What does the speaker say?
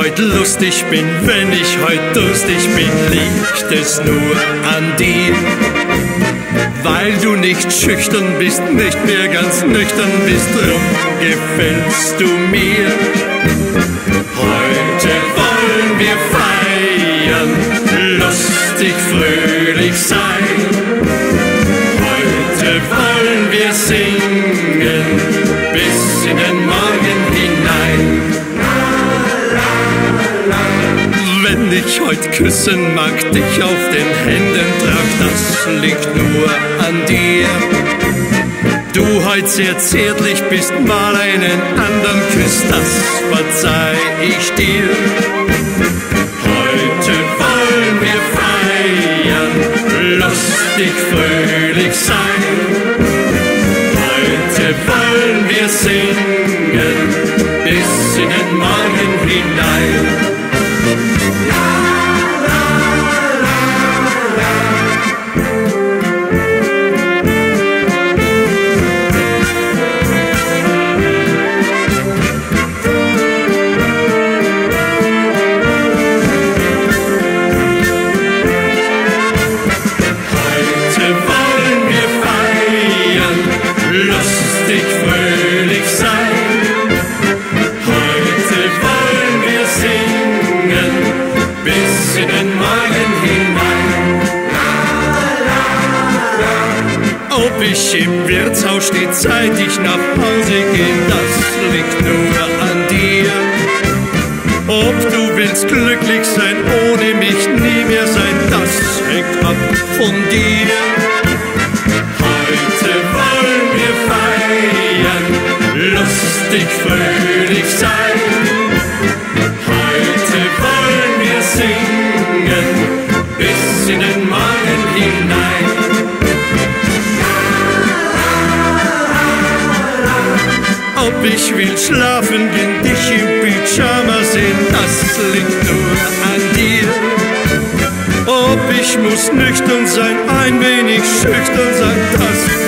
heut lustig bin, wenn ich heut durstig bin, liegt es nur an dir. Weil du nicht schüchtern bist, nicht mehr ganz nüchtern bist, drum gefällst du mir. Heute wollen wir feiern, lustig, fröhlich sein. Heute wollen wir singen, bis Wenn ich heut küssen mag, dich auf den Händen trag, das liegt nur an dir. Du heut sehr zärtlich bist, mal einen anderen küsst, das verzeih ich dir. Heute wollen wir feiern, lustig, fröhlich sein. Heute wollen wir singen, bis in den Morgen hinein. Den Morgen hinein. Ob ich im Wirtshaus stehe, zeitig nach Hause gehe, das liegt nur an dir. Ob du willst glücklich sein, ohne mich nie mehr sein, das hängt ab von dir. Heute wollen wir feiern, lustig, fröhlich sein. Ich will schlafen gehen, dich im Pyjama sehen, das liegt nur an dir. Ob ich muss nüchtern sein, ein wenig schüchtern sein, das